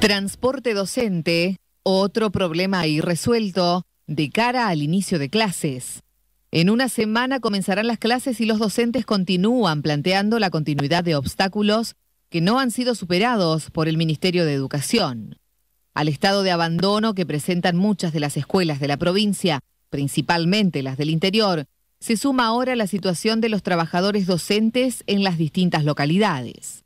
Transporte docente, otro problema irresuelto de cara al inicio de clases. En una semana comenzarán las clases y los docentes continúan planteando la continuidad de obstáculos que no han sido superados por el Ministerio de Educación. Al estado de abandono que presentan muchas de las escuelas de la provincia, principalmente las del interior, se suma ahora la situación de los trabajadores docentes en las distintas localidades.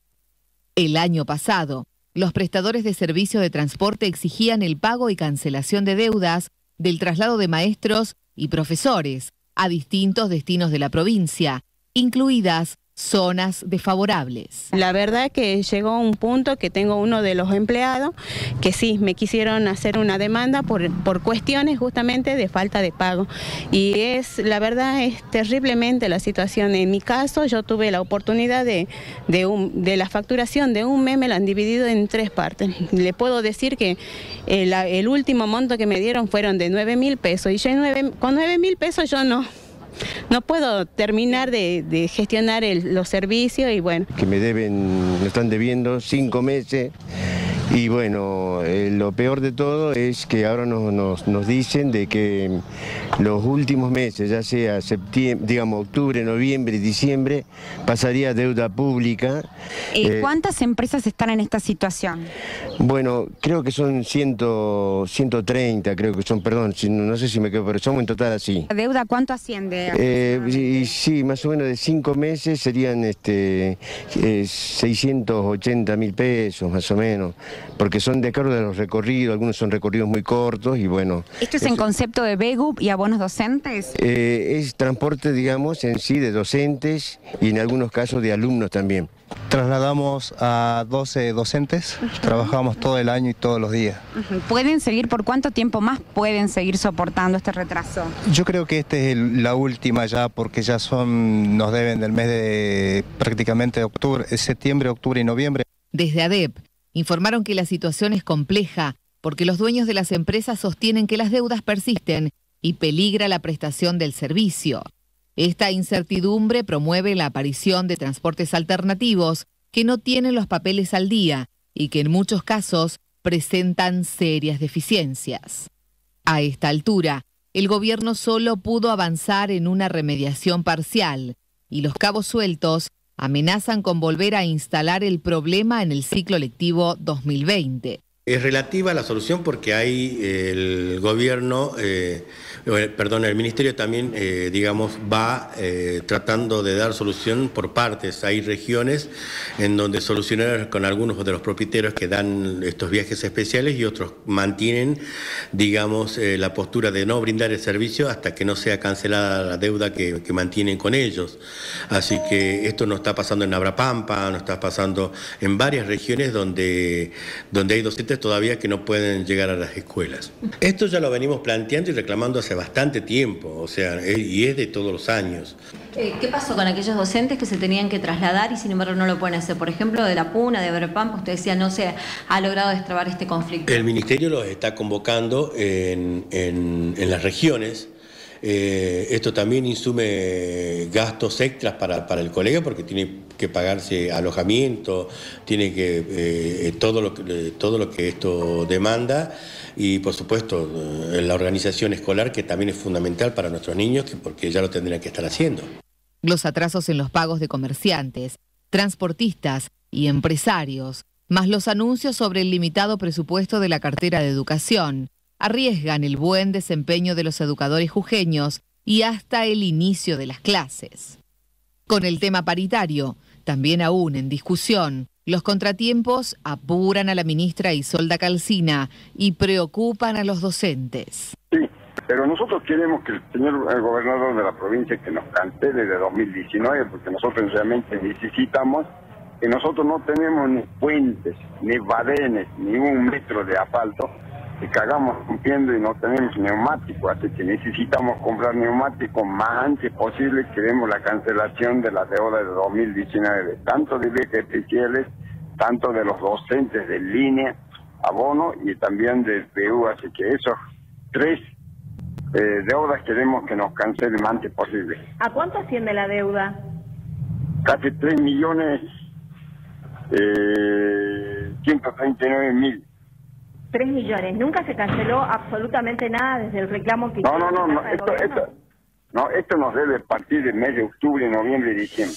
El año pasado, los prestadores de servicio de transporte exigían el pago y cancelación de deudas del traslado de maestros y profesores a distintos destinos de la provincia, incluidas zonas desfavorables. La verdad que llegó un punto que tengo uno de los empleados que sí, me quisieron hacer una demanda por, por cuestiones justamente de falta de pago. Y es, la verdad es terriblemente la situación. En mi caso, yo tuve la oportunidad de, de, un, de la facturación de un mes, me la han dividido en tres partes. Le puedo decir que el, el último monto que me dieron fueron de 9 mil pesos y yo con 9 mil pesos yo no no puedo terminar de, gestionar los servicios y bueno. Que me deben, me están debiendo cinco meses y bueno, eh, lo peor de todo es que ahora nos, nos, dicen de que los últimos meses, ya sea septiembre, digamos octubre, noviembre, diciembre, pasaría deuda pública. Eh, ¿Cuántas empresas están en esta situación? Bueno, creo que son 100, 130, creo que son, perdón, no sé si me quedo, pero somos en total así. ¿La deuda cuánto asciende? Eh, sí, más o menos de cinco meses serían este, 680 mil pesos, más o menos porque son de acuerdo de los recorridos, algunos son recorridos muy cortos y bueno. ¿Esto es en concepto de BEGUP y abonos docentes? Eh, es transporte, digamos, en sí de docentes y en algunos casos de alumnos también. Trasladamos a 12 docentes, trabajamos todo el año y todos los días. ¿Pueden seguir por cuánto tiempo más pueden seguir soportando este retraso? Yo creo que esta es la última ya porque ya son nos deben del mes de prácticamente de octubre, septiembre, octubre y noviembre. Desde ADEP informaron que la situación es compleja porque los dueños de las empresas sostienen que las deudas persisten y peligra la prestación del servicio. Esta incertidumbre promueve la aparición de transportes alternativos que no tienen los papeles al día y que en muchos casos presentan serias deficiencias. A esta altura, el gobierno solo pudo avanzar en una remediación parcial y los cabos sueltos amenazan con volver a instalar el problema en el ciclo lectivo 2020. Es relativa a la solución porque hay el gobierno, eh, perdón, el ministerio también, eh, digamos, va eh, tratando de dar solución por partes. Hay regiones en donde solucionar con algunos de los propietarios que dan estos viajes especiales y otros mantienen, digamos, la postura de no brindar el servicio hasta que no sea cancelada la deuda que, que mantienen con ellos. Así que esto no está pasando en Abrapampa, no está pasando en varias regiones donde, donde hay docentes todavía que no pueden llegar a las escuelas. Esto ya lo venimos planteando y reclamando hace bastante tiempo, o sea, y es de todos los años. Eh, ¿Qué pasó con aquellos docentes que se tenían que trasladar y sin embargo no lo pueden hacer? Por ejemplo, de la Puna, de Verpampa, usted decía no se ha logrado destrabar este conflicto. El Ministerio los está convocando en, en, en las regiones eh, esto también insume gastos extras para, el colega porque tiene que pagarse alojamiento, tiene que eh, todo, lo que todo lo que esto demanda y por supuesto eh, la organización escolar que también es fundamental para nuestros niños porque ya lo tendrían que estar haciendo. Los atrasos en los pagos de comerciantes, transportistas y empresarios, más los anuncios sobre el limitado presupuesto de la cartera de educación, arriesgan el buen desempeño de los educadores jujeños y hasta el inicio de las clases. Con el tema paritario, también aún en discusión, los contratiempos apuran a la ministra Isolda Calcina y preocupan a los docentes. Sí, pero nosotros queremos que el señor gobernador de la provincia que nos cancele de 2019, porque nosotros realmente necesitamos que nosotros no tenemos ni puentes, ni badenes, ni un metro de asfalto que cagamos cumpliendo y no tenemos neumáticos, así que necesitamos comprar neumáticos más antes posible. Queremos la cancelación de la deuda de 2019, tanto de viajes especiales, tanto de los docentes de línea, abono y también del PU, así que esos tres eh, deudas queremos que nos cancelen más antes posible. ¿A cuánto asciende la deuda? Casi 3 millones eh, 139 mil. 3 millones. Nunca se canceló absolutamente nada desde el reclamo que No, no, no, no, esto, esto, no, esto nos debe partir del mes de octubre, noviembre y diciembre.